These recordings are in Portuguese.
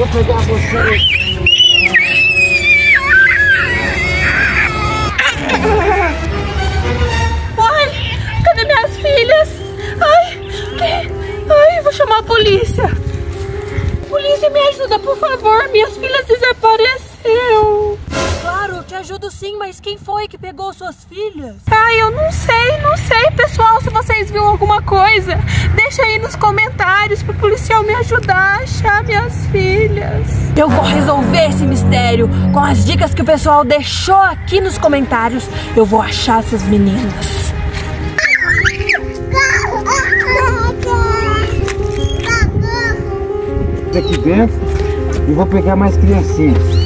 Vou pegar você. Ai, cadê minhas filhas? Ai, que... Ai, vou chamar a polícia. Polícia, me ajuda, por favor. Minhas filhas desapareceram. Claro, eu te ajudo sim, mas quem foi que pegou suas filhas? Ai, eu não sei, não sei, pessoal. Vocês viram alguma coisa, deixa aí nos comentários pro policial me ajudar a achar minhas filhas. Eu vou resolver esse mistério com as dicas que o pessoal deixou aqui nos comentários. Eu vou achar essas meninas. Aqui dentro e vou pegar mais criancinhas.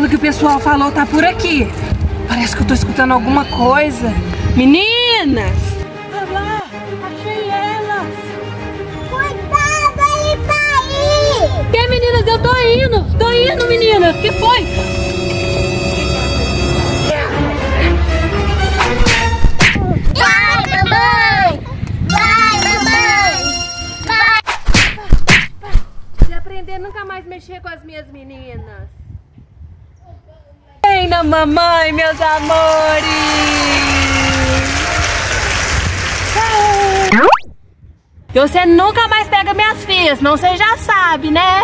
Pelo que o pessoal falou, tá por aqui. Parece que eu tô escutando alguma coisa. Meninas! Olha lá, achei elas. Cuidado, ele tá aí! Que meninas, eu tô indo. Tô indo, meninas. Que foi? Vai, mamãe! Vai, mamãe! Vai! Se aprender, nunca mais mexer com as minhas meninas. Vem mamãe, meus amores! Você nunca mais pega minhas filhas, não você já sabe, né?